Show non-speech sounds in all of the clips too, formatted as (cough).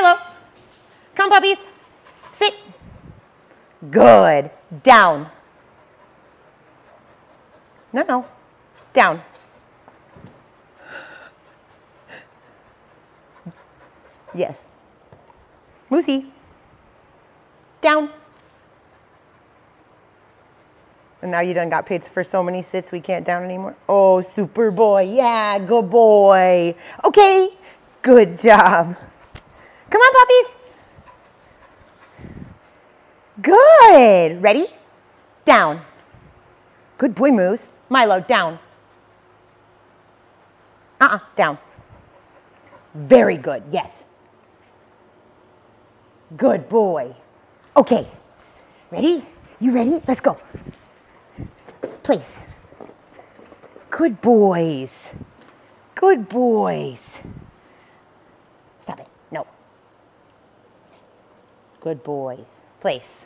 Milo. Come, puppies. Sit. Good. Down. No, no. Down. Yes. Moosey. Down. And now you done got paid for so many sits we can't down anymore. Oh, super boy. Yeah, good boy. Okay. Good job. Come on, puppies. Good. Ready? Down. Good boy, Moose. Milo, down. Uh-uh, down. Very good, yes. Good boy. Okay, ready? You ready? Let's go. Please. Good boys. Good boys. Good boys. Place.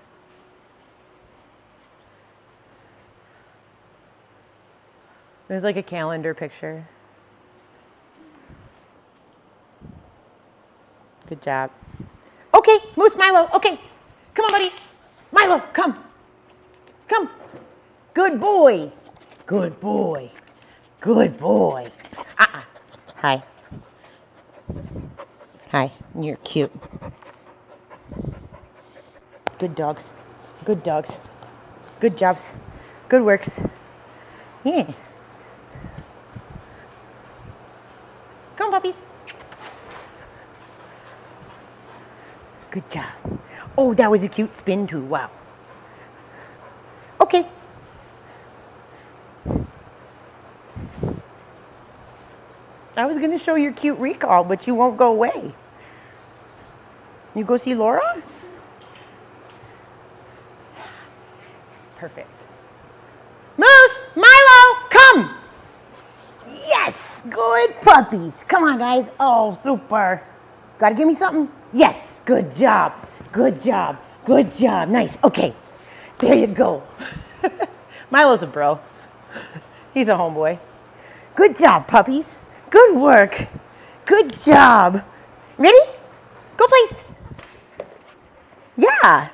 There's like a calendar picture. Good job. Okay, Moose Milo. Okay, come on, buddy. Milo, come. Come. Good boy. Good boy. Good boy. Uh-uh. Hi. Hi, you're cute. Good dogs. Good dogs. Good jobs. Good works. Yeah. Come on, puppies. Good job. Oh, that was a cute spin too. Wow. Okay. I was going to show your cute recall, but you won't go away. You go see Laura? Perfect. Moose, Milo, come! Yes, good puppies. Come on, guys. Oh, super. Gotta give me something? Yes, good job. Good job. Good job. Nice. Okay, there you go. (laughs) Milo's a bro. He's a homeboy. Good job, puppies. Good work. Good job. Ready? Go place. Yeah.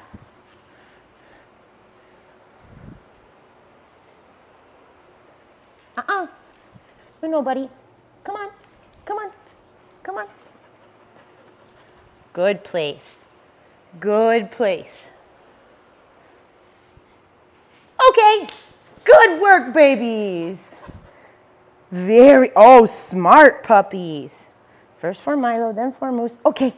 Uh-uh. No, no, buddy. Come on. Come on. Come on. Good place. Good place. Okay. Good work, babies. Very, oh, smart puppies. First for Milo, then for Moose. Okay,